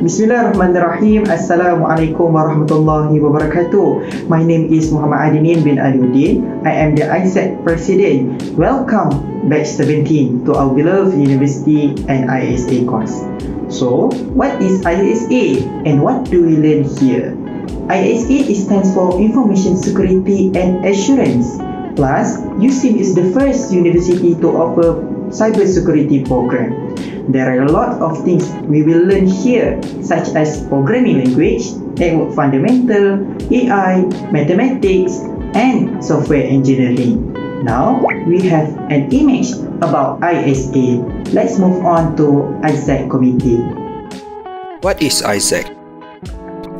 Bismillahirrahmanirrahim. Assalamualaikum warahmatullahi wabarakatuh. My name is Muhammad Adinin bin Aliuddin. I am the ISAC President. Welcome batch 17 to our beloved university and ISA course. So, what is ISA and what do we learn here? ISA stands for Information Security and Assurance. Plus, USIM is the first university to offer cybersecurity program. There are a lot of things we will learn here, such as programming language, network fundamental, AI, mathematics, and software engineering. Now, we have an image about ISA. Let's move on to ISAC committee. What is ISAC?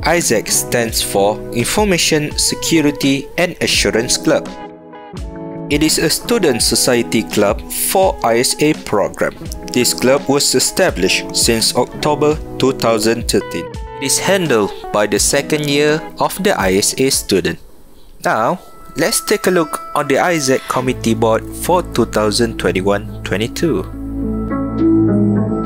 ISAC stands for Information Security and Assurance Club. It is a student society club for ISA program. This club was established since October 2013. It is handled by the second year of the ISA student. Now, let's take a look on the ISAC committee board for 2021-22.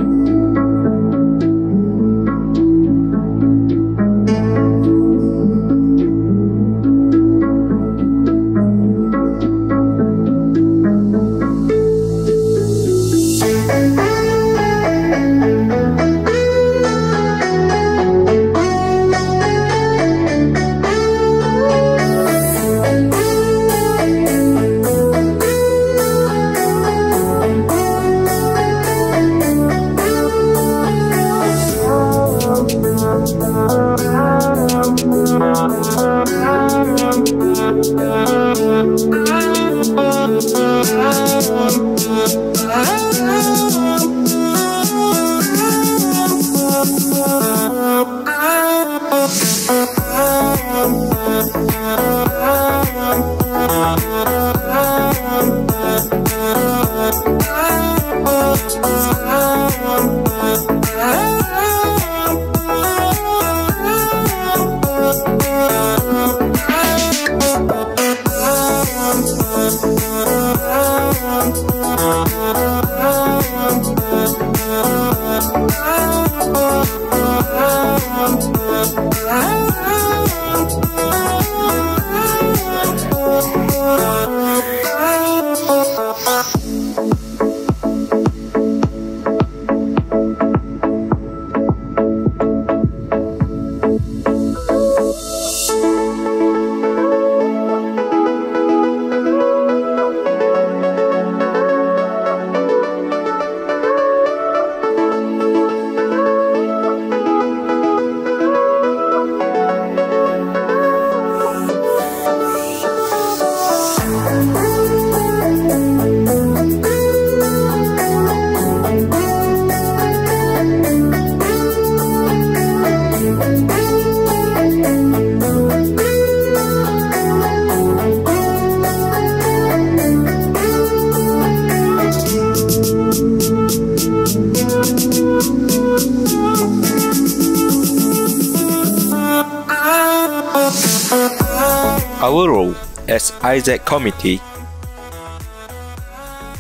Our role as ISAC committee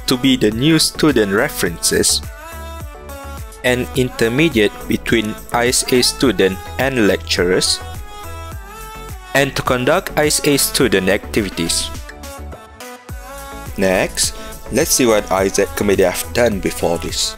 to be the new student references and intermediate between ISA student and lecturers and to conduct ISA student activities. Next, let's see what ISAC committee have done before this.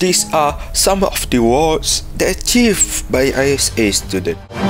These are some of the awards that achieved by ISA students.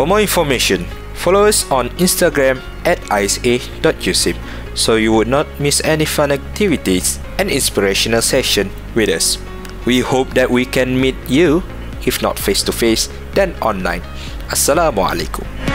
For more information, follow us on Instagram at isa.usim so you would not miss any fun activities and inspirational session with us. We hope that we can meet you, if not face to face, then online. Assalamualaikum.